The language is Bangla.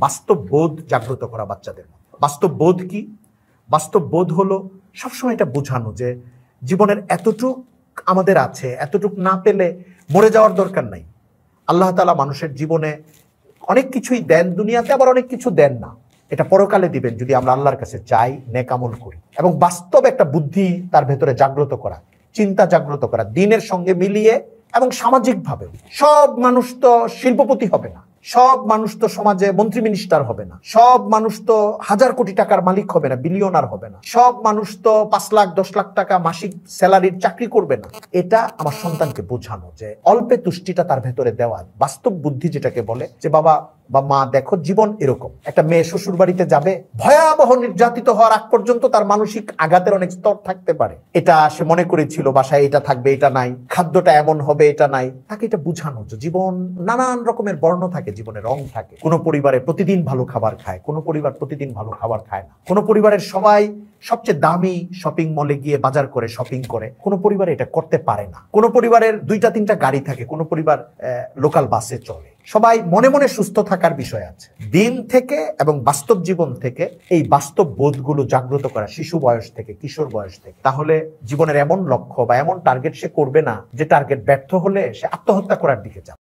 বাস্তব বোধ জাগ্রত করা বাচ্চাদের বাস্তব বোধ কি? বাস্তব বোধ হলো সবসময় এটা বোঝানো যে জীবনের এতটুক আমাদের আছে, এতটুক না পেলে মরে যাওয়ার দরকার নাই। আল্লাহ তালা মানুষের জীবনে অনেক কিছুই দেন, দুনিয়াতে আবার অনেক কিছু দেন না। এটা পরকালে দিবেন যদি আমরা আল্লাহর কাছে চাই নেকামল করি। এবং বাস্তব একটা বুদ্ধি তার ভেতরে জাগ্রত করা, চিন্তা জাগ্রত করা, দিনের সঙ্গে মিলিয়ে এবং সামাজিকভাবে সব মানুষ তো শিল্পপতি হবে না। সব মানুষ তো সমাজে মন্ত্রী মিনিস্টার হবে না। সব মানুষ তো হাজার কোটি টাকার মালিক হবে না বিলিয়নার হবে না। সব মানুষ তো পাঁচ লাখ, দশ লাখ টাকা মাসিক স্যালারির চাকরি করবে না। এটা আমার সন্তানকে বোঝানো যে অল্পে তুষ্টিটা তার ভেতরে দেওয়া বাস্তব বুদ্ধি যেটাকে বলে যে, বাবা বা মা, দেখো জীবন এরকম। একটা মেয়ে শ্বশুর বাড়িতে যাবে, ভয়াবহ নির্যাতিত হওয়ার আগ পর্যন্ত তার মানসিক আঘাতের অনেক স্তর থাকতে পারে। এটা সে মনে করেছিল, বাসায় এটা থাকবে, এটা নাই। খাদ্যটা এমন হবে, এটা নাই। তাকে এটা বুঝানো যে জীবন নানান রকমের বর্ণ থাকে জীবনে রং থাকে। কোনো পরিবারে প্রতিদিন ভালো খাবার খায়, কোনো পরিবার প্রতিদিন ভালো খাবার খায় না। কোনো পরিবারের সবাই সবচেয়ে দামি শপিং মলে গিয়ে বাজার করে শপিং করে, কোনো পরিবারে এটা করতে পারে না। কোনো পরিবারের দুইটা, তিনটা গাড়ি থাকে, কোনো পরিবার লোকাল বাসে চলে। সবাই মনে মনে সুস্থ থাকার বিষয় আছে। দিন থেকে এবং বাস্তব জীবন থেকে এই বাস্তব বোধগুলো জাগ্রত করা শিশু বয়স থেকে, কিশোর বয়স থেকে, তাহলে জীবনের এমন লক্ষ্য বা এমন টার্গেট সে করবে না যে টার্গেট ব্যর্থ হলে সে আত্মহত্যা করার দিকে যাবে।